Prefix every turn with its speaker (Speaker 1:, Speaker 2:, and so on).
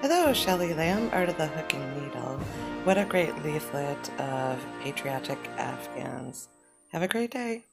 Speaker 1: Hello, Shelley Lamb, Art of the Hooking Needle. What a great leaflet of patriotic Afghans. Have a great day.